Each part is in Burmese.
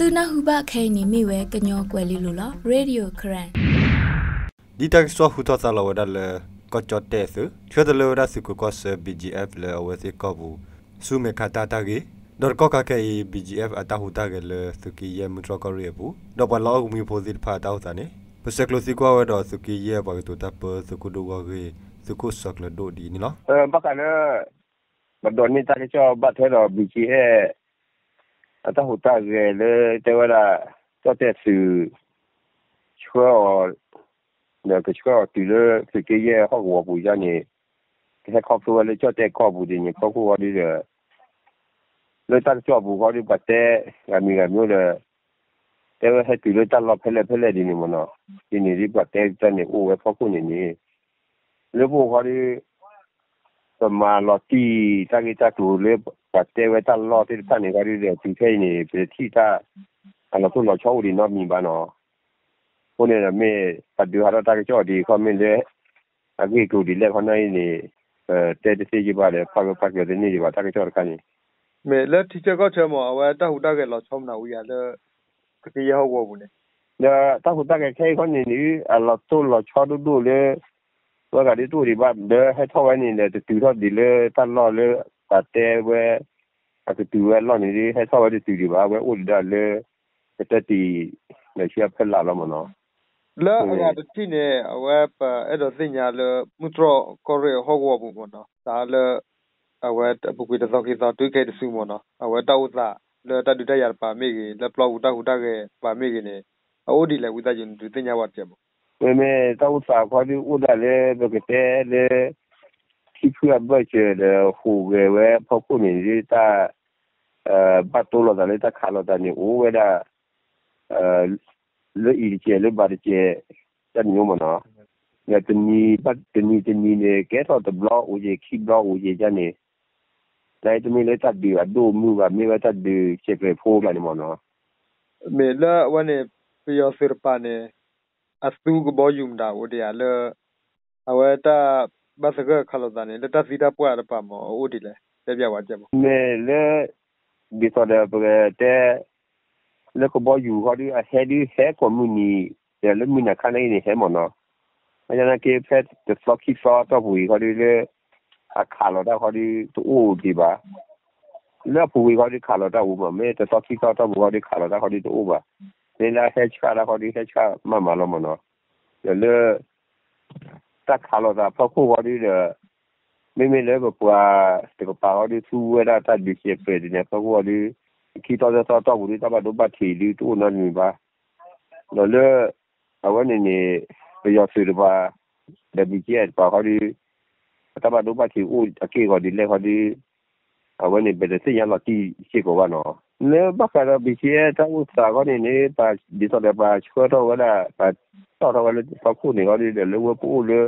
သူနာဟုဘခဲနေမိဝဲကညောကွယ်လီလိုလားရေဒီယိုခရန်ဒီတက်စဟူတော်ဆလာဝဒါလေကချတ်တဲဆချွတ်လေဝဒါစကူကော့ဆ BGF လေဝစီကဘူဆုမေခတာတာဂေဒေါ်ကောကကေ BGF အတာဟူတာဂေလေစကီယေမူထရကရီဘူးဒေါ်ပလောမီပိုဇစ်ဖာတောက်တာနေပစကလိုစီကွာဝဒေါ်စကီယေဘာတူတာပစကူဒိုဝါဂေစကူစကလဒိုဒီနီနော်အဲဘကလည်းဘဒိုနီတာချောဘတ်ဟဲတော့ BGF အတဟုတ်တာရဲလေတေဝလာတော့တဲ့သူချွောเนี่ยก็ชอบตีเลยสิเกยห้องวัวปุยจานี่แต่ครอบครัวเลยชอบแต่ครอบบุญนี่ครอบครัวนี่เด้อเลยตั้งชอบบุเขาดิบัดแต่ก็มีกันอยู่เด้อแต่ว่าให้ตีเลยตั้งรอบเพลเพลดีนี่มันเนาะทีนี้ดิบัดแต่จังนี่โอ้ไว้พ่อคุณนี่แล้วพวกเขาดิประมาณลอตีตั้งใจตัวเลย ကတေဝတလောတိတနေကရီတဲ့ဒီထဲနေပြတိတာအလောလောချောဒီနော်မိပါနော်ကိုနေရမေပဒူဟာရတာကချောဒီခမင်းလေအကိကူဒီလေခနိုင်နေတဲတစီကြီးပါလေဖာဖာကတဲ့နေကြီးပါတာကချောခဏီမေလက်တီချကောချေမောအဝဲတဟုတ်တကလောချောမနာဝီရလကတိရဟုတ်ဘူးလေဒါတဟုတ်တကခဲခနေနီအလောတိုလောချောဒူဒူလေဘာကဒီတူဒီဘာဒဲဟဲထောင်းနေလေတူထောဒီလေတန်လောလေ ပတဲဝဲအတူဝဲလောနေဒီဟဲထောဝဒီတူဒီပါဝဲဥဒလေတတိလေရှိဖက်လာလောမနော်လာအရာတတိနေအဝပ်အဲ့တော့သိညာလမူထရကိုရဟောကောဘူးပေါ့နော်ဒါလအဝပ်ပုကွေတသောကိသောတွေးခဲ့တစုပေါ့နော်အဝပ်တောက်သာလတတူတရပါမိကြီးလပလောက်တဟုတကဲပါမိကြီးနေအိုဒီလေဝိသကျင်သူသိညာဝတ်ပြပေါ့မေမေတောက်သာခေါ်ဒီဥဒလည်းဘကတဲ့လေ ခိဖူဘတ်ကျလေဟူဝဲဝဲဖောက်ခုနေဒီတာအဲဘတ်တိုလောဒါလေတာခါလောဒါနေဦးဝဲတာအဲle i che le ba che tan nyu mo na ya tin ni ba tin ni tin ni ne ke to the block u ye ki block u ye ja ne dai tu mi le ta bi a do mu ba mi ba ta bi che pe pho ba ni mo na me la wa ne pi yo sir pa ne astu go bo yum da u de ya le a wa ta ba sa ga kha lo da ne le ta si ta pwa da pa mo u di le te bya wa je mo me le bi to da ba te แล้วก็บอกอยู่เขาดิเฮดิเฮก็มุนีเดี๋ยวแล้วมุนีข้างในนี่เฮหมดเนาะเพราะฉะนั้นเก็บแค่จะฟล็อกที่ฟอตัวปุ๋ยเขาดิเลยอาขาเราได้เขา ဘတ်စကခလောတာနေလက်တစီတာပွားရပါမောအိုဒီလေလက်ပြဝါကြမေမဲလေဘီတော်တဲ့ပရတဲ့လက်ကဘောယူဟောဒီအဟဲဒီဟဲကွန်မြူနီတယ်လက်မြနာခနိုင်နေဟဲမောနော်အကြမ်းကေဖက်ဒီဖလော့ကီဖာတော့ဘူးဟောဒီလေအခါလောတာဟောဒီတူအိုဒီပါလက်ပူဝေဟောဒီခါလောတာဘူးမမဲတတော်ကီဖာတော့ဘူးဟောဒီခါလောတာဟောဒီတူအိုပါလေလာဟဲချကာဟောဒီဟဲချကာမမလောမနော်လေ တာခါလို့တာဖခုဝရီရမိမိလည်းဘကွာဒီကပါရီသူဝဲတာတတ်ဒီစီဖရဒီနေဖခုဝရီခီတော်တော်တော်ဘူးတာဘဒဘတ်ထီလီတူနော်နီပါလောလအဝနေနေပြရစီရပါဒဘီကျဲပါခရီတာဘဒဘတ်ထီဦးအကေကဒီလေခရီအဝနေဘယ်စီရလာတီရှိကောကနော် လေဘခရဘီကျက်တောက်စာကနေနေပါဒီတော့ပါချောတော့ဝလာပါတော့တော့လေပခုနေခရီလေဝပူလေ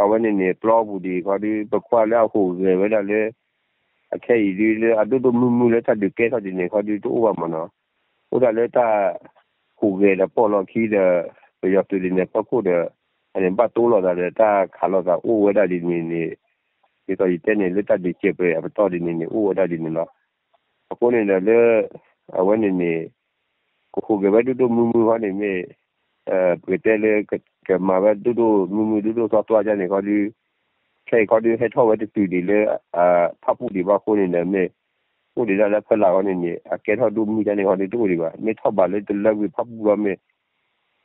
အဝနေနေပလောဘူးဒီခရီပခွာလောက်ဟိုလေဝလာလေအခဲကြီးလေအတူတူမူမူလေတတ်ဒီကဲတတ်ဒီနေခေါ်ဒီတူဝမနော်ဟိုဒါလေတာခုကေတဲ့ပေါ်လို့ခီးတဲ့ရတူဒီနေပခုတဲ့အဲ့ဘာတိုးလို့ဒါလေတာခါလို့ဒါအိုဝဲတာဒီနေနေဒီတော့ဒီတဲ့နေလေတတ်ဒီချေပဲအတော်ဒီနေနေအိုဝဲတာဒီနေနော် အခုနေလေအဝဲနေနေခုကေပဲတူတူမူမူဟောနေမေအဲပကတဲ့လေကမှာပဲတူတူမူမူတူတူသွားသွားကြနေခေါ်ဒီခဲခေါ်ဒီဟက်ထောဝဲတူဒီလေအာဖပူဒီဘာခိုးနေတယ်မေကိုဒီလာဖလာကောနေနေအကဲထောဒူမီကနေဟောဒီတူဒီပါမေထောပါလေတလက်ဝီဖပူပါမေ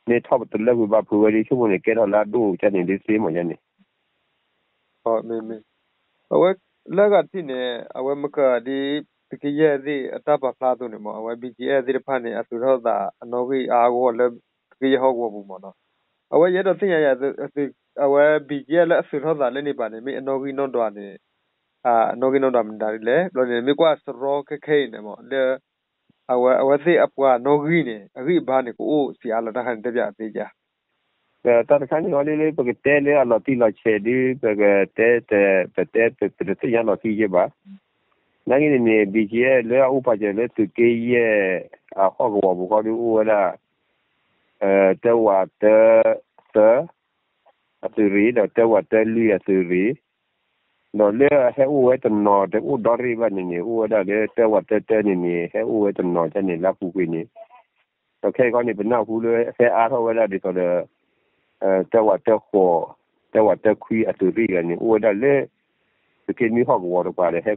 မေထောတလက်ဝီဘာပူဝဲဒီချုံနေကဲထောလာဒူချနေဒီစေးမညနေဟောမေမေအဝဲလက်ကတိနေအဝဲမကဒီတ ကယ်ရဲ့ဒီအတပဖလာသူနေမအဝဲ BGS ဒီဖာနေအသူတော့တာအနောဂီအာကိုလည်းတကယ်ဟောကိုဘူးမနော်အဝဲရတော့သိရရအဝဲဘီဂျီလက်ဆူထောတာလည်းနေပါနေမိအနော်ဂီနော်တော့နေအာအနော်ဂီနော်တော့မဒါလေဘလို့နေမိကွာစရောခခဲနေမောလေအဝဲအဝဲသိအပွားနော်ဂီနေအဂိဘာနေကိုစီအလာတဟန်တပြသေးကြတာတခါနေဟောလေးလေးပကတဲလေးအလော်တီလာချေဒီပကတဲတဲပတဲပတဲရလော်တီရပါ နိုင်နေနေဘီဂျီလေဥပဂျလေသူကေရဲ့အဟောကောဘူကောဒီဦးလာအဲတဝါတဲတဲ aturi da te wa te li aturi no le he u we tan no de u do ri ba ni ni u da le te wa te te ni ni he u we tan no te ni la pu kwi ni to ke ko ni ba na hu le he a tho we la di so de eh te wa te ho te wa te kwi a tu ri ga ni u da le ke ni ho ko wa de he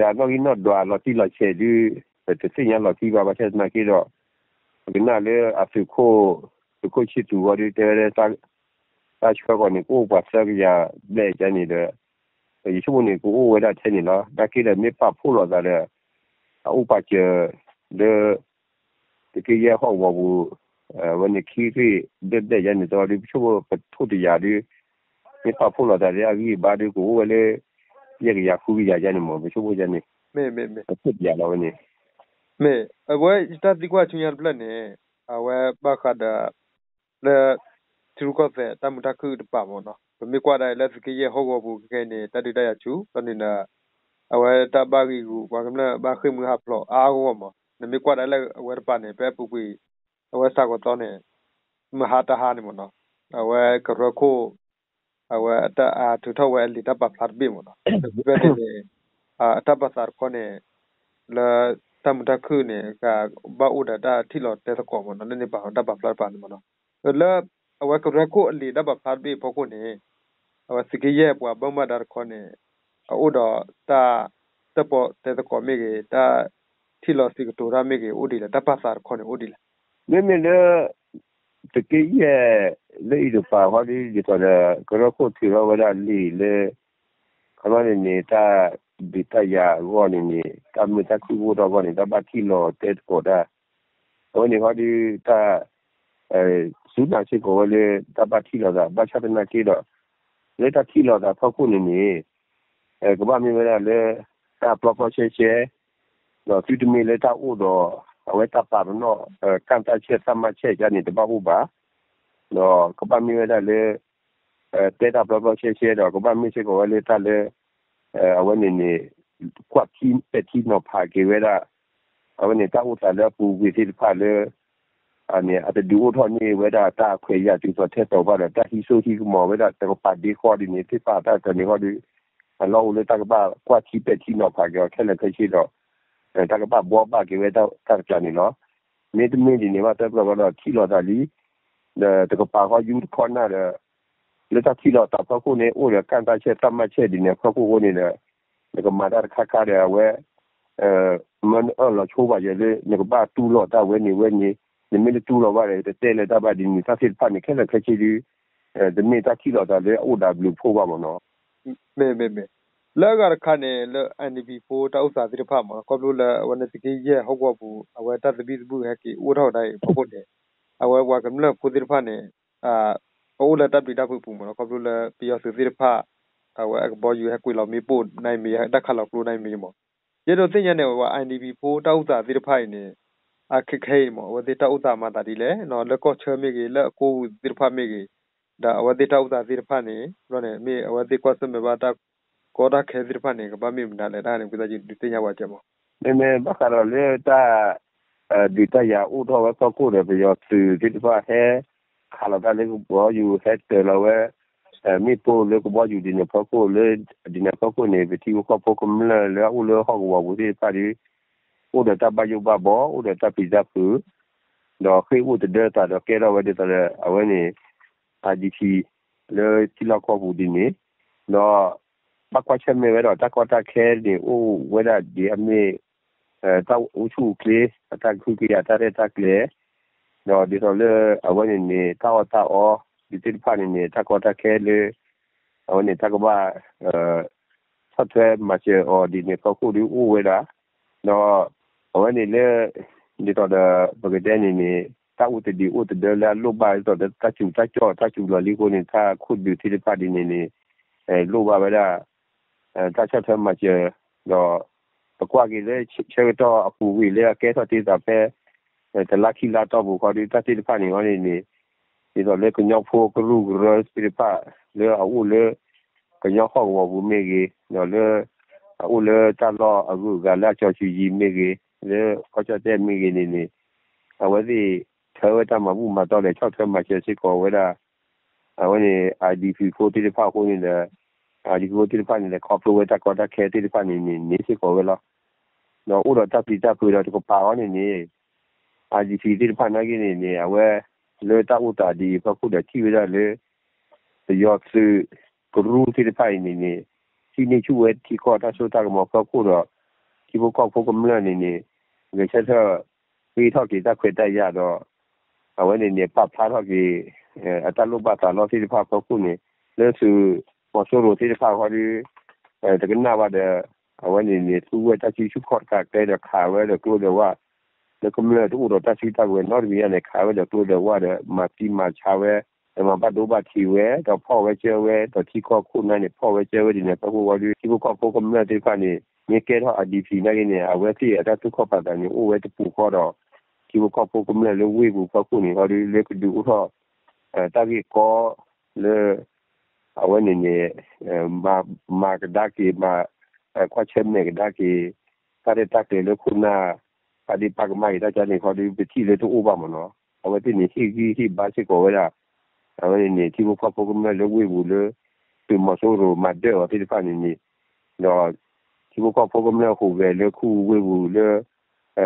ဒါတော့ကိနော်ဒွာလော်တီလော်ချေဒီတဲ့စင်ရလော်တီဘာဘာချက်မကိတော့ဒီနာလေအဖရိကိုဒီကိုချီတူဝရီတဲရဲတာတာချကောနီကိုပါဆက်ရလက်ကျနေတယ်ယေရှုနေကိုဝဲတာချက်နေလားဒါကိလည်းမေပါဖို့လော်တာလေဥပကျလေဒီကိရဟောဝဘူးဝန်ခီရီဒက်ဒက်ရနေတော့ဒီချိုးပထုတရားဒီမေပါဖို့လော်တာလေအကြီးဘာဒီကိုဝဲလေ 얘기야 후기야 자니 뭐 쇼보 자니 메메메 뜻이야 나오니 메 아고 이따 디고 추냐 플랜에 아와 바카다 레 트루코세 담타크 드바모나 메과 다이 레스키 예 호고 부케네 따디다야 추 떠니나 아와 따바기구 바금나 바크무 하플로 아고 뭐 메과 다이 레 워르파네 베푸기 아와 사고 떠네 မဟာတဟာနေမနော်အဝဲကရခို အဝဲအတအာထထဝဲလီတပဖတ်ဘီမနော်ဘယ်နေအာတပစာခေါနေလာတမတခုနေကဘာဥဒတာထီလောတဲတကောမနော်နေပါတပဖတ်ပါနေမနော်လာအဝကရကိုအလီဒဘဖတ်ဘေဖကိုနေအဝစကရဲ့ပွားဘမဒါခေါနေအိုဒတာတပေါ်တဲ့ကောမေကေတာထီလောစီကတိုရာမေကေအိုဒီလာ တကယ်ရဲ့လေဒီပါဟောဒီဒီတော့ကရခုတီရောဝလာလီလေခမနေနေတာဒီတရာဝေါ်နေနေတာမတခုဘောတော့ဝနေတာဘာကီလိုတက်ကိုဒါဟိုနေဟောဒီတာအဲစုနာချေကိုလေတဘာကီလိုဒါဘာချတဲ့နာကီလိုလေတာကီလိုဒါဖောက်ခုနေနေအဲကဘာမြေမလဲလေတာပလော့ဖော်ရှယ်ရှယ်တော့သူတမီလေတာဥတော့ အဝဲတာပါတော့ကန်တာချေသမချေကြနေတဘာဘူးပါတော့ကဘာမီမလာလေအဲတေတာပလောပချေချေတော့ကဘာမီချေကိုလေတာလေအဝဲနေနေကွာတီပတီနော်ဖာကေဝဲတာအဝဲနေတာဥတာလေပူဝီစီဖာလေအနေအတဒူထောနေဝဒတာခွေရတူဆိုတဲ့တော့ဘာတာဟီဆိုဟီမောဝဒတကပါဒီခေါ်ဒီနေတိပါတာတနေဟောဒီအလောလေတကပါကွာချီပတီနော်ဖာကြောခဲလက်ခရှိတော့ တကပါဘောပါကေဝဒတာကြနေနော်မေတမင်းဒီနေမှာတက်တော့ခီလော်တာလီတကပါဟောယူခေါ်နာလေလက်တာခီလော်တာဖခုနေအိုရကန်တာချက်တမချက်ဒီနေဖခုကိုနေလေတကမာတာခါခါရဝဲအဲမန်အော်လာချိုးပါရဲ့လေငကပါတူလော်တာဝဲနေဝဲနေနမေတူလောပါလေတဲလေတပါဒီမီတာစစ်ပါနေခဲလက်ခချီဒီဒမေတာကီလောတာလေ OW ဖိုးပါမနော်မေမေမေ လာကရခနဲ့လ NDP ဖိုးတောက်စာတိဖမကောဘလဝနစကီရဲ့ဟောကဘူးအဝတတ်ဘီဘူးဟကီဦးထောက်တိုင်းဖဖို့တယ်အဝဝကမလဖိုတိဖနဲ့အာအိုလတပ်ပြီးတပ်ဖူမနော်ကောဘလပီယောစတိဖအဝအဘောယူဟကွေလောမီပို့နိုင်မီတက်ခလောက်လို့နိုင်မီမောရတော့တင်ရနေဝ INDP ဖိုးတောက်စာတိဖိုင်နေအခက်ခဲမောဝတိတဥတာမတာဒီလေနော်လကောချမေကြီးလကိုဒီဖာမေကြီးဒါဝတိတဥတာဒီဖာနေရောနေမေဝတိကောစမေဘာတာ ကောဒါခဲဒီဖာနေကဘာမေမနာလေဒါနေကုသကြီးဒီတင်ရဝကြမောမေမေဘခါရလေတာဒီတရဥတော်ဝတ်ကိုရပြရသူဒီဖာဟဲခါလာဒါလေဘောယူဟက်တယ်လောဝဲမိပိုလေကဘောယူဒီနေဖကိုလေဒီနေဖကိုနေဗတီကိုဖကိုမလဲလေဦးလေဟောဝဝဒီပါဒီ o de ta ba yu ba bo o de ta pizza pu do khi u de de ta do ke ro we de ta le a we ni a di ki le ti la ko bu di ni do ba kwa che me we do ta ko ta ke ni o we da di a me ta u chu kle ta ku ki ya ta re ta kle do di so le a we ni ni ta o ta o di ti pa ni ni ta ko ta ke le a we ni ta ko ba eh ဆက်သွဲမှာချေအော်ဒီနေပခုဒီဦးဝဲတာတော့ဝနေလေဒီတော့ဒါဘဂဒန်နေတာဥတဒီဥတဒလာလုဘာတော့တာချူတာချောတာချူလ လီကိုနေတာခုဘီတီပါဒီနေနေအဲလုဘာဗလာအဲတာချက်ဖမချေတော့ပကွာကြီးလေချေတော့အပူဝီလေကဲတော့တိတာပဲတလာခီလာတော့ဘူခေါ်ဒီတာတိပါနေဝနေနေဒီတော့လေကညောက်ဖို့ကရုရစပိပါလေအူလေကညောက်ဟောဝဘူးမေကြီးတော့လေအူလေတာတော့အခုကလာချောချီကြီးမေကြီးလေခေါ်တဲ့မိကင်းနေအဝစီထဲဝတာမဘူးမတော့လေ6ထဲမှာချက် အာဒီကိုတိပန်လေခေါပလိုဝဲတာကောတာခဲတိပန်နေနေနေစီကိုဝဲလာနော်ဥရတာပိတာကိုရတကိုပါအောင်နေနေအာဒီစီတိပန်နာကိနေနေအဝဲလေတာဥတာဒီပကုဒတိဝဲလေယောက်စကရူတိပန်နေနေစီနေချူဝဲတိကောတာဆိုတာကမောပကုဒဒီဘကောက်ဖို့ကမလနေနေငယ်ချက်ချက်ပြီးတော့ကိတာခွေတက်ရတော့အဝဲနေနေပဖားတော့ကိအတလုပတာလို့တိပန်ပကုနေလေသူ ပေါ်ဆိုလိုတိခါဟောဒီတကနာဝဒအဝန်နေနေသူဝတချီရှုခေါ်ကတဲ့ခါဝဲတော့ကိုတော့ဝါဒါကမလို့တူတော့တချီတကွယ်နော်ဒီရနေခါဝဲတော့ကိုတော့ဝါတဲ့မတိမချဝဲအမဘတ်ဒိုဘတ်ချီဝဲတော့ဖော့ဝဲကျဲဝဲတော့တိခေါ်ခုနိုင်နေဖော့ဝဲကျဲဝဲဒီနေပခုဝါဒီတိခေါ်ဖို့ကမလို့တိခါနေမြေကဲတော့အဒီဖီနိုင်နေအဝဲစီအတတ်သူခေါ်ပါတယ်အိုဝဲတပူခေါ်တော့တိခေါ်ဖို့ကမလို့ဝေးဘူးပခုနေဟောဒီလေကဒူဟောတာကြီးကောလေ awani ne ma ma daki ma kwa chemme daki kare takle le kuna adi pak mai da jani ko di biti le to uba mo no awati ni hi hi hi ba se ko wala awani ne ti mo fa ko me le wi bu le tu mo so ro ma de o ti fa ni ni no ti mo ko ko me ko ve le ku wi bu le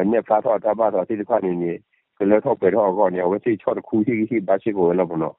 ne fa to ta ba to ti fa ni ni ကလည်းတော့ပဲတော့ကောနေဝစီချော့တခုရှိရှိပါရှိကိုလည်းဘနော်